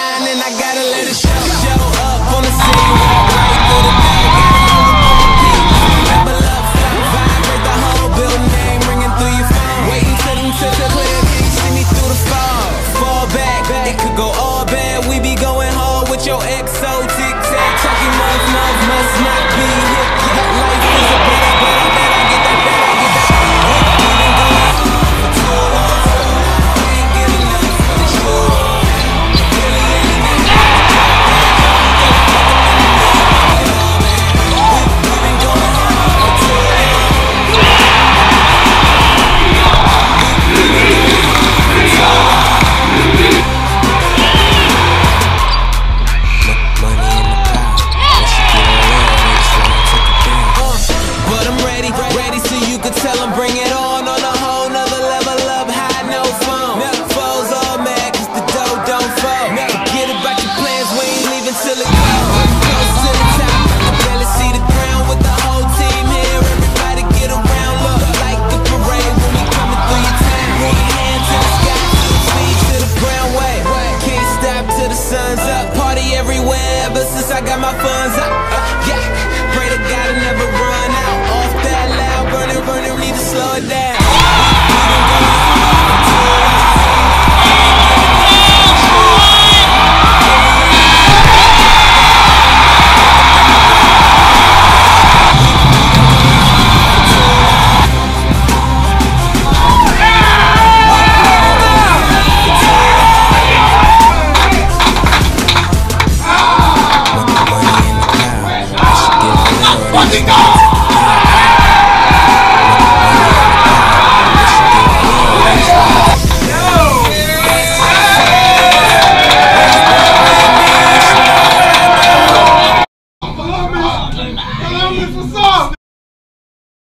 shine and I gotta let it show. Tell them bring it on on a whole nother level up high, no phone. Foes all mad cause the dough don't fall. Forget about your plans, we ain't leaving till it goes. Close to the top, I to the ground with the whole team here. Everybody get around, look like a parade when we coming through your town. One hand to the sky, feet to the ground. Wait, can't stop till the sun's up. Party everywhere ever since I got my funds up.